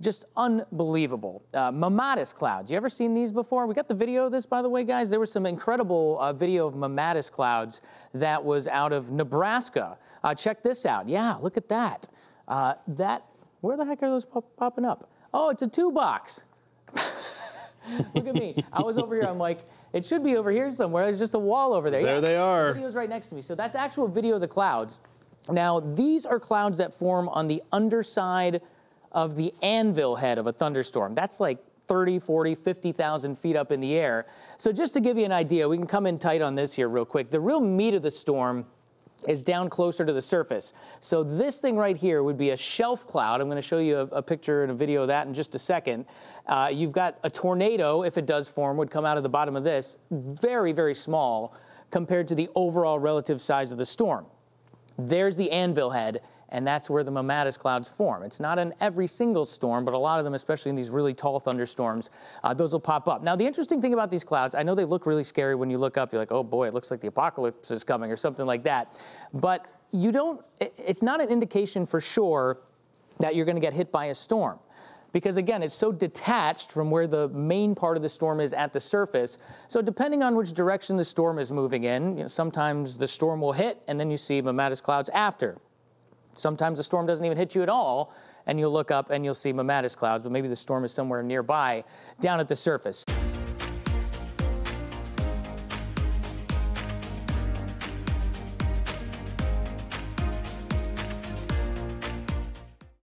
just unbelievable. Uh, mammatus clouds. You ever seen these before? We got the video of this, by the way, guys. There was some incredible uh, video of mammatus clouds that was out of Nebraska. Uh, check this out. Yeah, look at that. Uh, that, where the heck are those pop- popping up? Oh, it's a two box. look at me. I was over here. I'm like, it should be over here somewhere. There's just a wall over there. There yeah, they are. The video's right next to me. So that's actual video of the clouds. Now, these are clouds that form on the underside of the anvil head of a thunderstorm. That's like 30, 40, 50,000 feet up in the air. So just to give you an idea, we can come in tight on this here real quick. The real meat of the storm is down closer to the surface. So this thing right here would be a shelf cloud. I'm going to show you a, a picture and a video of that in just a second. Uh, you've got a tornado, if it does form, would come out of the bottom of this. Very, very small compared to the overall relative size of the storm. There's the anvil head, and that's where the mammatus clouds form. It's not in every single storm, but a lot of them, especially in these really tall thunderstorms, uh, those will pop up. Now, the interesting thing about these clouds, I know they look really scary when you look up. You're like, oh boy, it looks like the apocalypse is coming or something like that. But you don't, it's not an indication for sure that you're going to get hit by a storm because again, it's so detached from where the main part of the storm is at the surface. So depending on which direction the storm is moving in, you know, sometimes the storm will hit and then you see mammatus clouds after. Sometimes the storm doesn't even hit you at all, and you'll look up and you'll see mammatus clouds, but maybe the storm is somewhere nearby down at the surface.